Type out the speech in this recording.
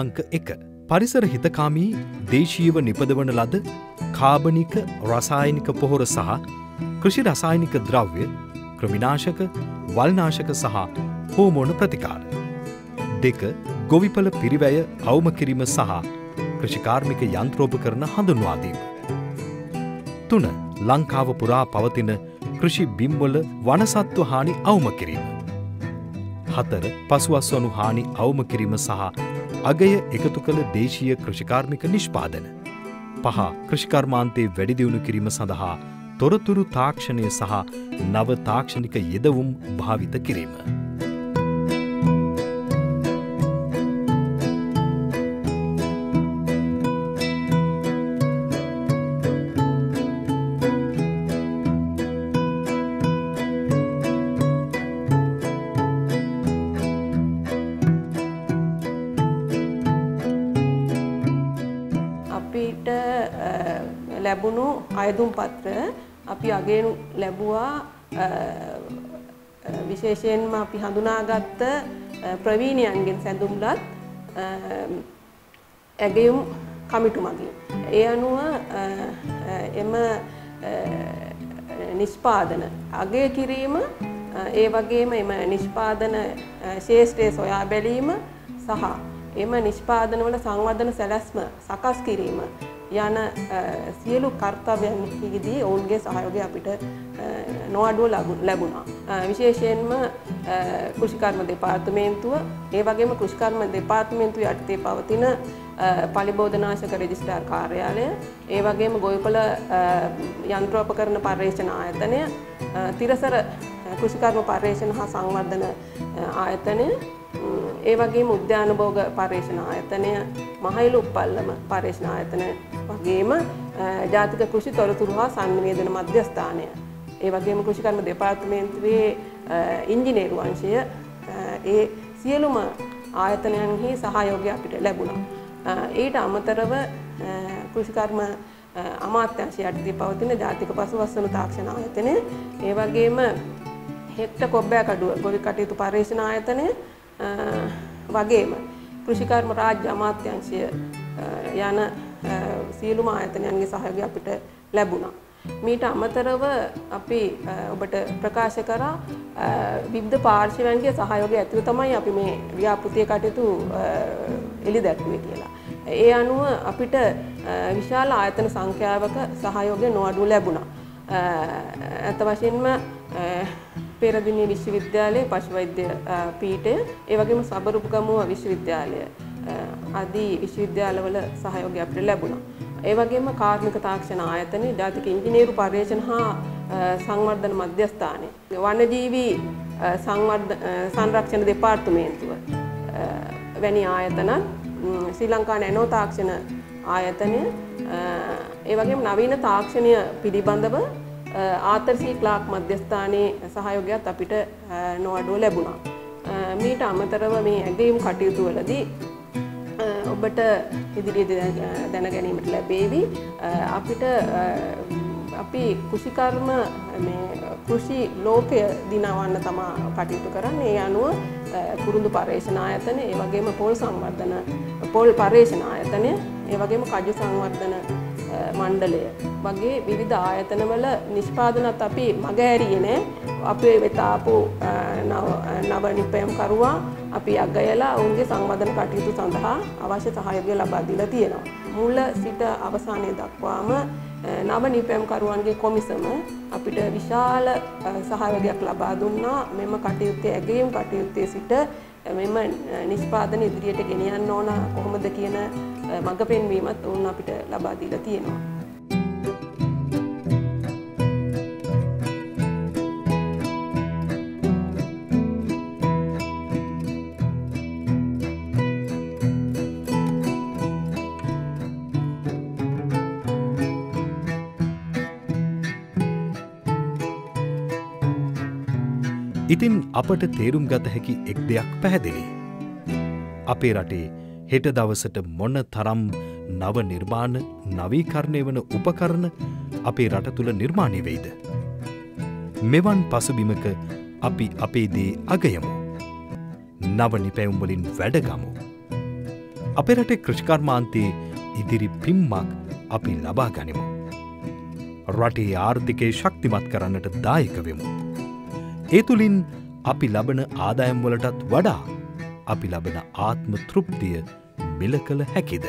අංක එක. පරිසර හිතකාමී දේශීව නිපදවන ලද කාබනික රසායනික පොහොර සහ කෘෂි රසායනික ද්‍රව්‍ය ක්‍රමිනාශක වල්නාශක සහ හෝමෝන ප්‍රතිකාර. දෙක ගොවිපල පිරිවැය අවම කිරීම සහ කෘෂිකාර්මික යන්ත්‍රෝප කරන හඳුන්වාදීම. තුන ලංකාව පුරා පවතින කෘෂි බිම්වල වනසත්ව හානි අවම කිරීම. හතර පසුවස්වනු හානි අවම කිරීම සහ අගය එකතු කළ දේශීය කෘෂිකාර්මික නිෂ්පාදන. පහ කෘෂිකර්මාන්තයේ වැඩිදියුණු කිරීම සඳහා තොරතුරු තාක්ෂණය සහ නව තාක්ෂණික යෙදවුම් භාවිත කිරීම. ලැබුණු අයදුම් පත්‍ර අපි අගේනු ලැබුවා විශේෂයෙන්ම අපි හඳුනාගත්ත ප්‍රවීණයන්ගෙන් සැඳුම්ලත් ඇගයුම් කමිටු මගින්. ඒ අනුව එම නිෂ්පාදන අගය කිරීම ඒ වගේම එම නිෂ්පාදන ශේෂ්ත්‍රය සොයා බැලීම සහ එම නිෂ්පාදනවල සංවර්ධන සැලැස්ම සකස් කිරීම යන සියලු කර්තව්‍යන්හිදී ඔවුන්ගේ සහයෝගය අපිට නොඅඩුව ලැබුණා. විශේෂයෙන්ම කෘෂිකර්ම දෙපාර්තමේන්තුව ඒ වගේම කෘෂිකර්ම දෙපාර්තමේන්තුව යටතේ පවතින පලිබෝධනාශක රෙජිස්ටාර් කාර්යාලය ඒ වගේම ගොවිපල යන්ත්‍රෝපකරණ පර්යේෂණ ආයතනය තිරසර කෘෂිකර්ම පර්යේෂණ හා සංවර්ධන ආයතනය ඒ වගේම උද්‍යාන භෝග පර්යේෂණ ආයතනය මහයිලු උප්පල්ලම පර්යේෂණ ආයතන වගේම ජාතික කෘෂි තොරතුරු හා සංනිවේදන මධ්‍යස්ථානය. ඒ වගේම කෘෂිකර්ම දෙපාර්තමේන්තුවේ ඉංජිනේරු අංශය. ඒ සියලුම ආයතනයන්හි සහයෝගය අපිට ලැබුණා. ඊට අමතරව කෘෂිකර්ම අමාත්‍යංශය යටතේ පවතින ජාතික පසුවස්සන තාක්ෂණ ආයතනය. ඒ වගේම හෙක්ට කොබ්බෑ කඩුව ගොවි කටයුතු පර්යේෂණ ආයතනය. වගේම කෘෂිකර්ම රාජ්‍ය අමාත්‍යංශය යන සියලුම ආයතනයන්ගේ සහයෝගය අපිට ලැබුණා. මීට අමතරව අපි ඔබට ප්‍රකාශ කරා විවිධ පාර්ශවයන්ගේ සහයෝගය ඇතුව තමයි අපි මේ ව්‍යාපෘතිය කටයුතු එළි දැක්වේ කියලා. ඒ අනුව අපිට විශාල ආයතන සංඛ්‍යාවක සහයෝගය නොඅඩු ලැබුණා. ඇත්ත වශයෙන්ම පෙරදිනී විශ්වවිද්‍යාලයේ පශුවෛද්‍ය පීඨය. ඒ වගේම සබරුපුගමුව විශ්වවිද්‍යාලය. ආදී විශ්වවිද්‍යාලවල සහයෝගය අපිට ලැබුණා. ඒ වගේම කාර්මික තාක්ෂණ ආයතනයේ ජාතික ඉංජිනේරු පර්යේෂණ හා සංවර්ධන මධ්‍යස්ථානය. වනජීවි සංරක්ෂණ දෙපාර්තමේන්තුව වැනි ආයතන ශ්‍රී ලංකා නැනෝ තාක්ෂණ ආයතනය ඒ වගේම නවීන තාක්ෂණය පිළිබඳව ආතරසී ක්ලාක් මධ්‍යස්ථානයේ සහයෝගයක් අපිට නොඅඩුව ලැබුණා. මීට අමතරව මේ ඇගයුම් කටයුතු වලදී ඔබට ඉදිරියේ දැන ගැනීමට ලැබේවි. අපිට අපි කෘෂිකර්ම කෘෂි ලෝකය දිනවන්න තමා කටයුතු කරන්නේ. ඒ අනුව කුරුඳු පර්යේෂණ ආයතන, ඒ වගේම පොල් සංවර්ධන පොල් පර්යේෂණ ආයතනය, ඒ වගේම කජු සංවර්ධන මණ්ඩලය වගේ විවිධ ආයතනවල නිෂ්පාදනත් අපි මගහැරියේ නෑ. අපේ වෙත ආපු නව නිපැයම් කරුවා අපි අගයලා ඔවුන්ගේ සංවර්ධන කටයුතු සඳහා අවශ්‍ය සහයෝගය ලබා දීලා තියෙනවා. මුල සිට අවසානයේ දක්වාම නව නිපැයම්කරුවන්ගේ කොමිසම අපිට විශාල සහයෝගයක් ලබා දුන්නා මෙම කටයුත්තේ ඇගයුම් කටයුත්තේ සිට මෙම නිෂ්පාදන ඉදිරියට ගෙනියන්න ඕන කොහොමද කියන මඟ පෙන්වීමත් ඔවුන් අපිට ලබා දීලා තියෙනවා. ඉතින් අපට තේරුම් ගත හැකි එක් දෙයක් පැහැදිලි. අපේ රටේ හෙට දවසට මොන්න තරම් නව නිර්මාණ නවීකරණය වන උපකරණ අපේ රට තුළ නිර්මාණය වෙයිද. මෙවන් පසුබිමක අපි අපේ දේ අගයමු. නව නිපැවුම්වලින් වැඩගමු. අපේ රටේ කෘෂිකර්මාන්තයේ ඉදිරි පිම්මක් අපි ලබා ගනිමු. රටේ ආර්ථිකය ශක්තිමත් කරන්නට දායකවෙමු. ඒ තුළින් අපි ලබන ආදායම්වලටත් වඩා අපි ලබන ආත්ම තෘප්තිය මිල කළ හැකිද.